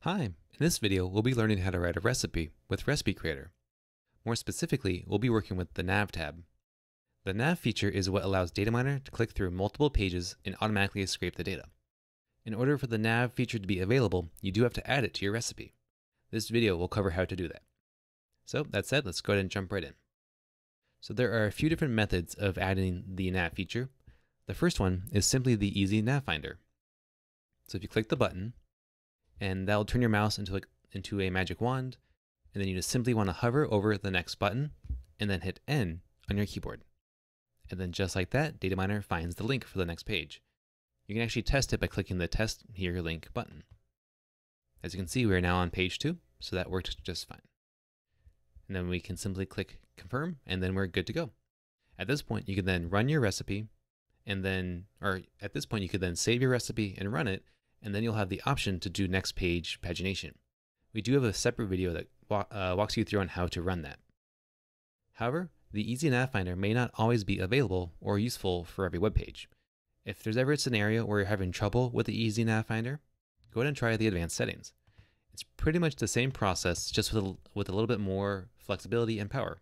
Hi, in this video we'll be learning how to write a recipe with Recipe Creator. More specifically, we'll be working with the Nav tab. The Nav feature is what allows DataMiner to click through multiple pages and automatically scrape the data. In order for the Nav feature to be available, you do have to add it to your recipe. This video will cover how to do that. So that said, let's go ahead and jump right in. So there are a few different methods of adding the Nav feature. The first one is simply the Easy Nav Finder. So if you click the button, and that'll turn your mouse into, like, into a magic wand, and then you just simply want to hover over the next button, and then hit N on your keyboard. And then just like that, DataMiner finds the link for the next page. You can actually test it by clicking the Test Here Link button. As you can see, we are now on page two, so that worked just fine. And then we can simply click Confirm, and then we're good to go. At this point, you can then run your recipe, and then, or at this point, you could then save your recipe and run it, and then you'll have the option to do next page pagination. We do have a separate video that uh, walks you through on how to run that. However, the Easy Nav Finder may not always be available or useful for every web page. If there's ever a scenario where you're having trouble with the Easy Nav Finder, go ahead and try the advanced settings. It's pretty much the same process, just with a, with a little bit more flexibility and power.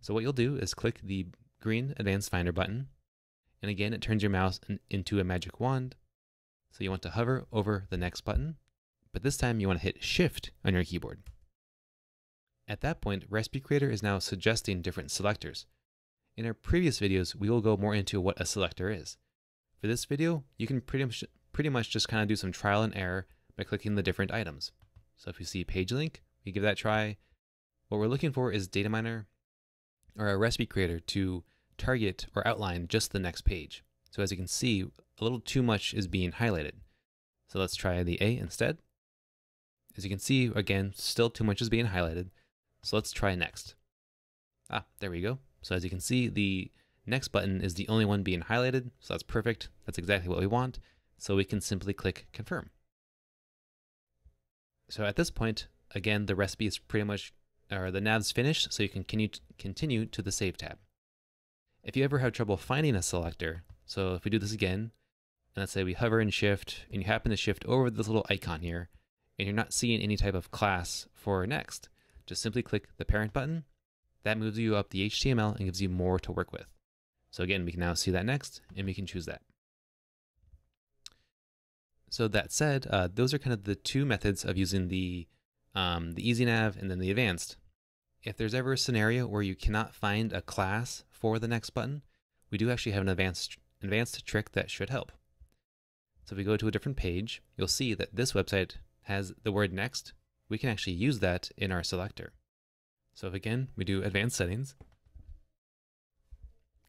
So what you'll do is click the green Advanced Finder button, and again it turns your mouse in, into a magic wand, so you want to hover over the next button, but this time you want to hit Shift on your keyboard. At that point, Recipe Creator is now suggesting different selectors. In our previous videos, we will go more into what a selector is. For this video, you can pretty much, pretty much just kind of do some trial and error by clicking the different items. So if you see page link, we give that a try. What we're looking for is data miner or a recipe creator to target or outline just the next page. So as you can see, a little too much is being highlighted. So let's try the A instead. As you can see, again, still too much is being highlighted. So let's try next. Ah, there we go. So as you can see, the next button is the only one being highlighted. So that's perfect. That's exactly what we want. So we can simply click confirm. So at this point, again, the recipe is pretty much, or the nav's finished. So you can continue to the save tab. If you ever have trouble finding a selector, so if we do this again, and let's say we hover and shift, and you happen to shift over this little icon here, and you're not seeing any type of class for next, just simply click the parent button. That moves you up the HTML and gives you more to work with. So again, we can now see that next, and we can choose that. So that said, uh, those are kind of the two methods of using the, um, the Easy Nav and then the Advanced. If there's ever a scenario where you cannot find a class for the next button, we do actually have an advanced advanced trick that should help. So if we go to a different page, you'll see that this website has the word next. We can actually use that in our selector. So if again, we do advanced settings,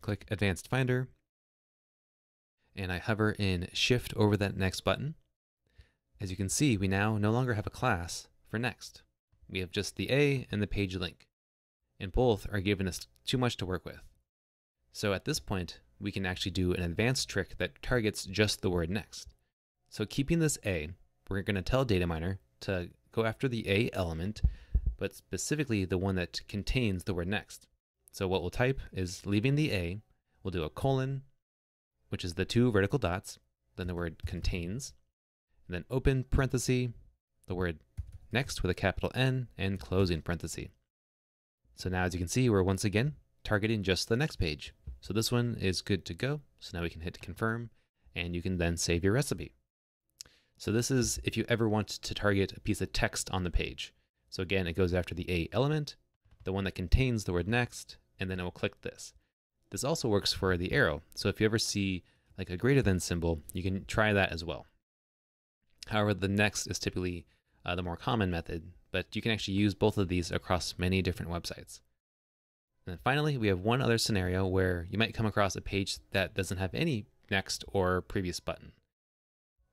click advanced finder, and I hover in shift over that next button. As you can see, we now no longer have a class for next. We have just the A and the page link, and both are giving us too much to work with. So at this point, we can actually do an advanced trick that targets just the word next. So keeping this A, we're going to tell DataMiner to go after the A element, but specifically the one that contains the word next. So what we'll type is leaving the A, we'll do a colon, which is the two vertical dots, then the word contains, and then open parenthesis, the word next with a capital N, and closing parenthesis. So now as you can see, we're once again targeting just the next page. So this one is good to go. So now we can hit confirm and you can then save your recipe. So this is if you ever want to target a piece of text on the page. So again, it goes after the A element, the one that contains the word next, and then it will click this. This also works for the arrow. So if you ever see like a greater than symbol, you can try that as well. However, the next is typically uh, the more common method, but you can actually use both of these across many different websites. And finally, we have one other scenario where you might come across a page that doesn't have any next or previous button.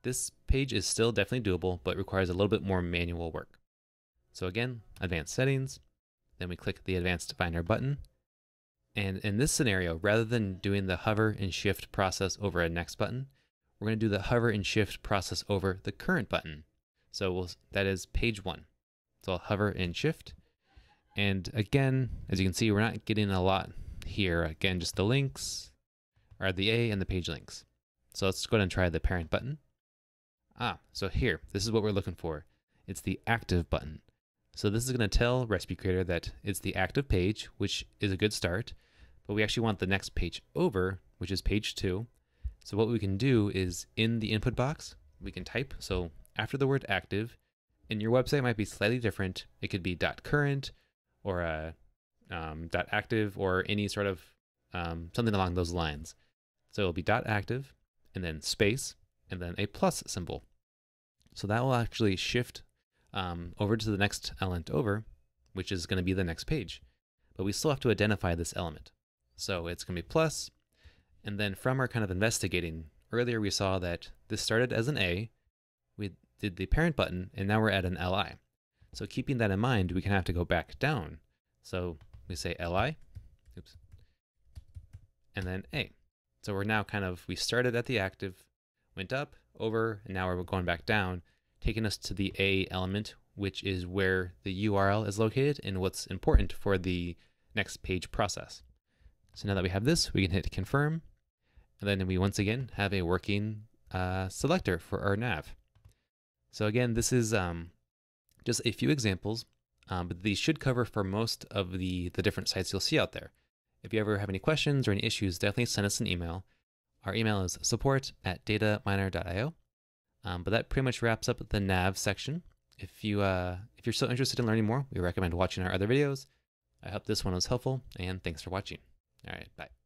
This page is still definitely doable, but requires a little bit more manual work. So again, advanced settings, then we click the advanced finder button. And in this scenario, rather than doing the hover and shift process over a next button, we're going to do the hover and shift process over the current button. So we'll, that is page one. So I'll hover and shift, and again, as you can see, we're not getting a lot here. Again, just the links are the A and the page links. So let's go ahead and try the parent button. Ah, so here, this is what we're looking for. it's the active button. So this is going to tell Recipe Creator that it's the active page, which is a good start, but we actually want the next page over, which is page two. So what we can do is in the input box, we can type. So after the word active, and your website might be slightly different. It could be dot .current or a uh, um, .active or any sort of um, something along those lines. So it'll be dot .active and then space and then a plus symbol. So that will actually shift um, over to the next element over, which is going to be the next page. But we still have to identify this element. So it's going to be plus, and then from our kind of investigating, earlier we saw that this started as an A, we did the parent button, and now we're at an li. So keeping that in mind, we can have to go back down. So we say li, oops, and then A. So we're now kind of, we started at the active, went up, over, and now we're going back down, taking us to the A element, which is where the URL is located and what's important for the next page process. So now that we have this, we can hit confirm, and then we once again have a working uh, selector for our nav. So again, this is um, just a few examples, um, but these should cover for most of the, the different sites you'll see out there. If you ever have any questions or any issues, definitely send us an email. Our email is support at dataminer.io. Um, but that pretty much wraps up the nav section. If you uh, if you're still interested in learning more, we recommend watching our other videos. I hope this one was helpful, and thanks for watching. All right, bye.